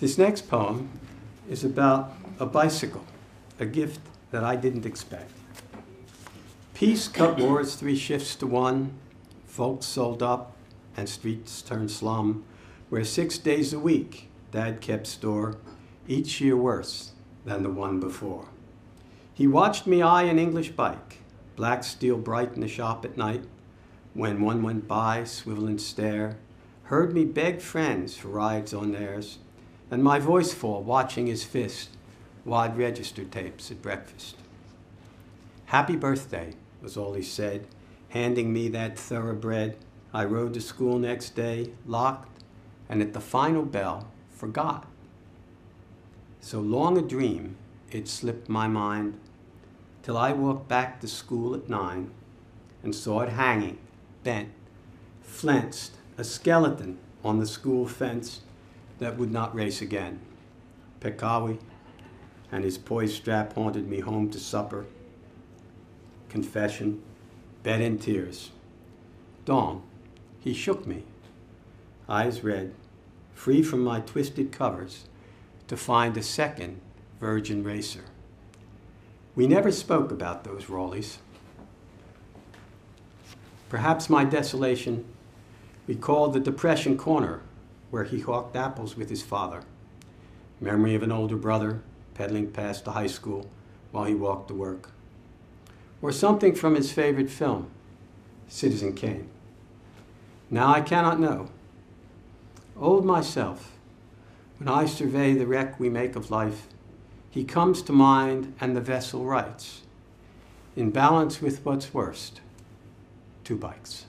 This next poem is about a bicycle, a gift that I didn't expect. Peace cut wars three shifts to one, folks sold up and streets turned slum, where six days a week Dad kept store, each year worse than the one before. He watched me eye an English bike, black steel bright in the shop at night, when one went by, swivel and stare, heard me beg friends for rides on theirs, and my voice fall watching his fist wad register tapes at breakfast. Happy birthday, was all he said, handing me that thoroughbred. I rode to school next day, locked, and at the final bell, forgot. So long a dream, it slipped my mind, till I walked back to school at nine and saw it hanging, bent, flensed, a skeleton on the school fence that would not race again. Pekawi and his poised strap haunted me home to supper. Confession, bed in tears. Dawn, he shook me, eyes red, free from my twisted covers, to find a second virgin racer. We never spoke about those Raleighs. Perhaps my desolation recalled the depression corner where he hawked apples with his father. Memory of an older brother pedaling past the high school while he walked to work. Or something from his favorite film, Citizen Kane. Now I cannot know. Old myself, when I survey the wreck we make of life, he comes to mind and the vessel rights, in balance with what's worst, two bikes.